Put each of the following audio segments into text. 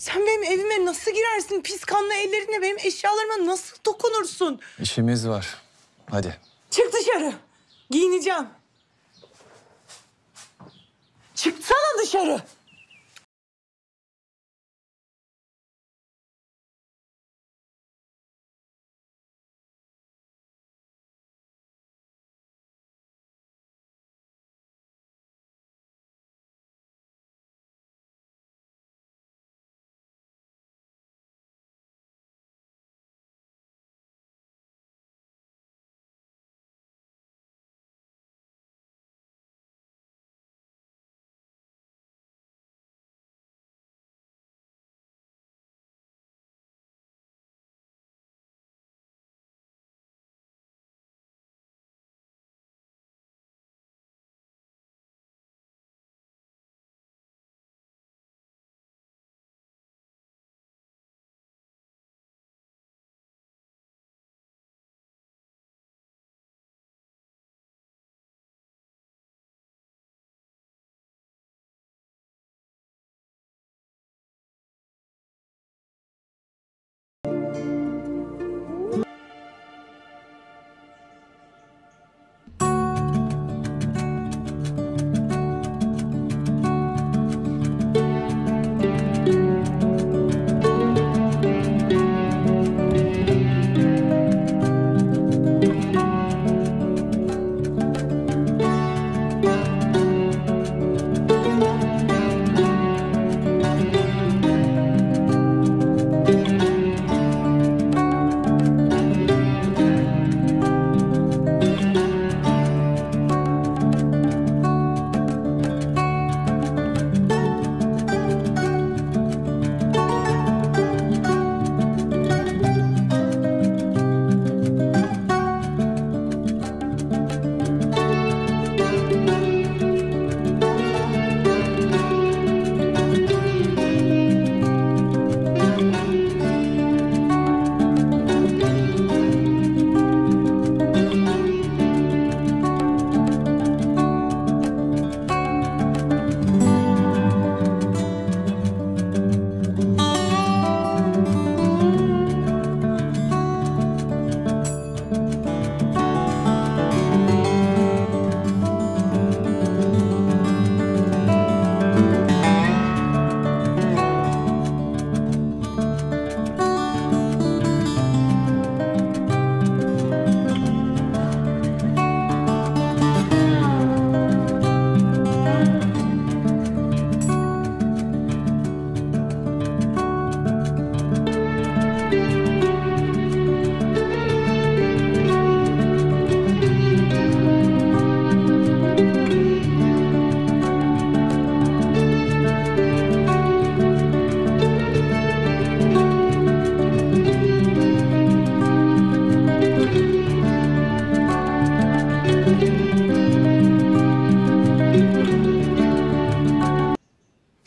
Sen benim evime nasıl girersin? Pis kanlı ellerinle benim eşyalarıma nasıl dokunursun? İşimiz var. Hadi. Çık dışarı. Giyineceğim. Çıksana dışarı.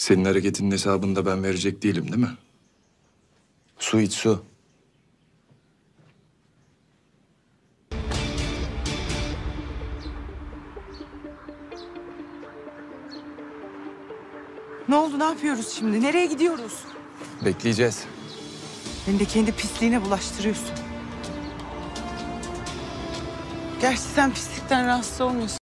Senin hareketinin hesabını da ben verecek değilim değil mi? Su iç su. Ne oldu? Ne yapıyoruz şimdi? Nereye gidiyoruz? Bekleyeceğiz. Beni de kendi pisliğine bulaştırıyorsun. Gerçi sen pislikten rahatsız olmuyorsun.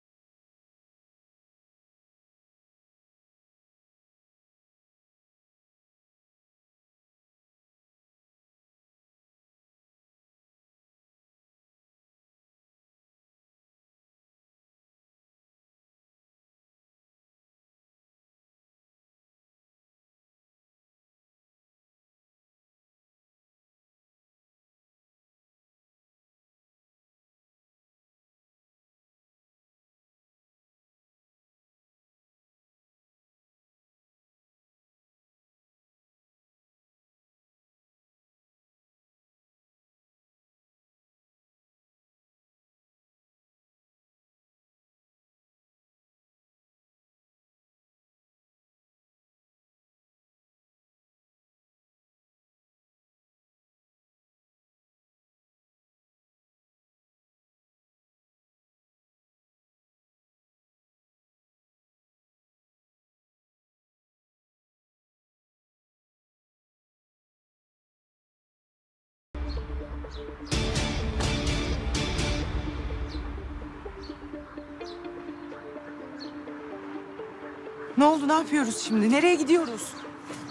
Ne oldu ne yapıyoruz şimdi? Nereye gidiyoruz?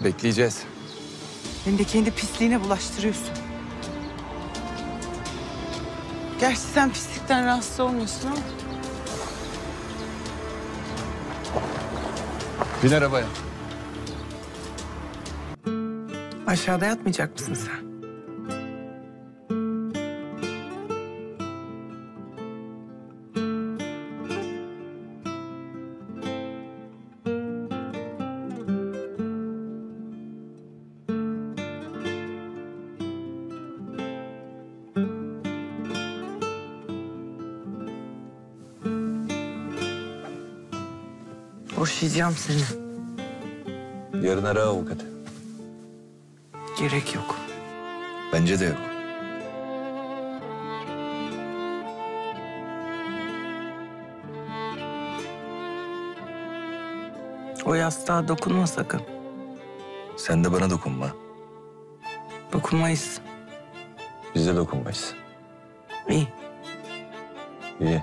Bekleyeceğiz. Beni de kendi pisliğine bulaştırıyorsun. Gerçi sen pislikten rahatsız olmuyorsun ama. Bin arabaya. Aşağıda yatmayacak mısın sen? Boşayacağım seni. Yarın ara avukatı. Gerek yok. Bence de yok. O yastığa dokunma sakın. Sen de bana dokunma. Dokunmayız. Biz de dokunmayız. İyi. İyi.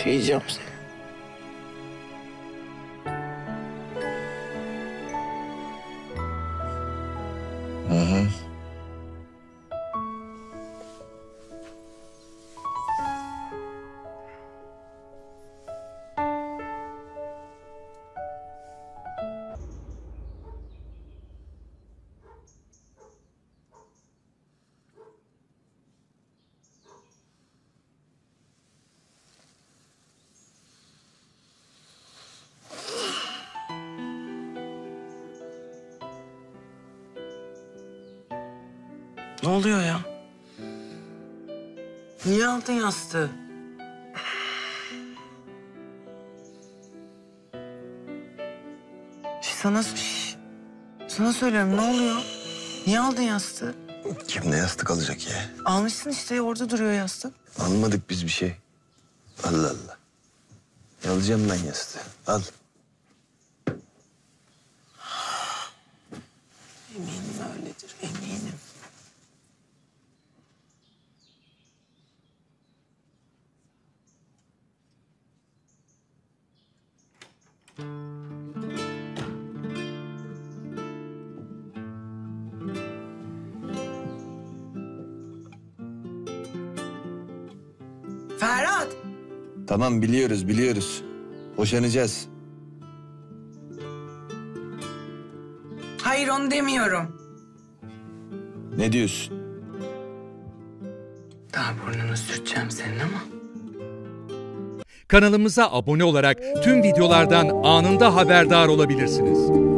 Boşayacağım seni. Ne oluyor ya? Niye aldın yastığı? Şş, Sana, şş, sana söylüyorum ne oluyor? Niye aldın yastığı? Kim ne yastık alacak ya? Almışsın işte orada duruyor yastık. Almadık biz bir şey. Allah Allah. Alacağım ben yastığı. Al. Eminim öyledir eminim. Ferhat! Tamam biliyoruz biliyoruz. Boşanacağız. Hayır onu demiyorum. Ne diyorsun? Daha burnunu sürteceğim senin ama. Kanalımıza abone olarak tüm videolardan anında haberdar olabilirsiniz.